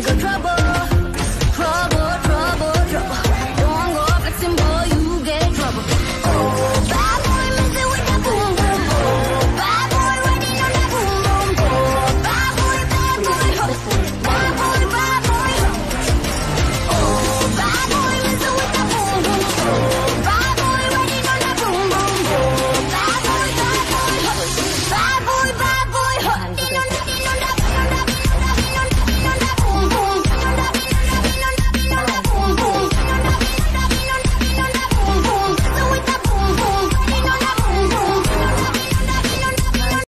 bigger trouble.